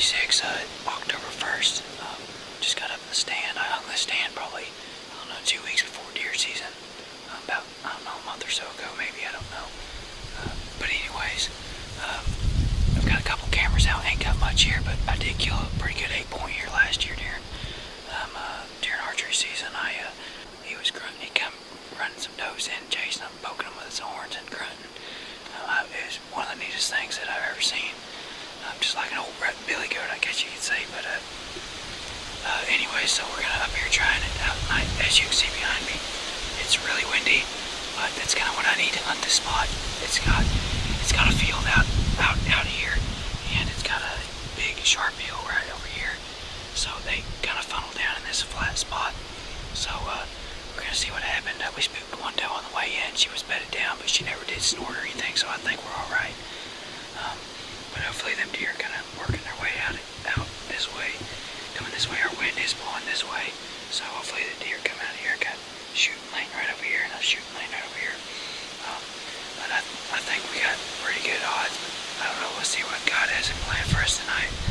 36, uh, October 1st. Um, just got up in the stand. I hung the stand probably, I don't know, two weeks before deer season. Um, about, I don't know, a month or so ago, maybe, I don't know. Uh, but anyways, um, I've got a couple cameras out. Ain't got much here, but I did kill a pretty good eight point here last year during, um, uh, during archery season. I, uh, he was grunting, he come running some does in, chasing them, poking them with his horns and grunting. Uh, it was one of the neatest things that I've ever seen. Just like an old billy goat, I guess you could say. But uh, uh, anyway, so we're gonna up here trying it out tonight. As you can see behind me, it's really windy, but that's kind of what I need to hunt this spot. It's got it's got a field out out out here, and it's got a big sharp hill right over here. So they kind of funnel down in this flat spot. So uh, we're gonna see what happened. Uh, we spooked one doe on the way in. She was bedded down, but she never did snort or anything. So I think we're all right. Um, but hopefully them deer kind of working their way out out this way, coming this way. Our wind is blowing this way, so hopefully the deer come out of here. Got shooting lane right over here and a shooting lane right over here. Um, but I, I think we got pretty good odds. I don't know. We'll see what God has in plan for us tonight.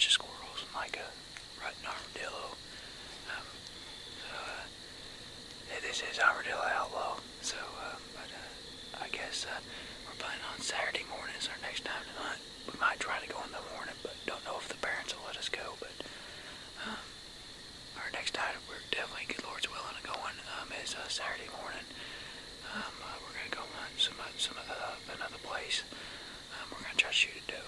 Bunch of squirrels and like a rotten armadillo. Um, so, uh, this is Armadillo Outlaw, so, uh, but, uh, I guess, uh, we're planning on Saturday morning is our next time to hunt. We might try to go in the morning, but don't know if the parents will let us go, but, um, our next time, we're definitely, good Lord's willing, to going, um, is, uh, Saturday morning. Um, uh, we're gonna go hunt some, uh, some, uh, another place. Um, we're gonna try to shoot a doe.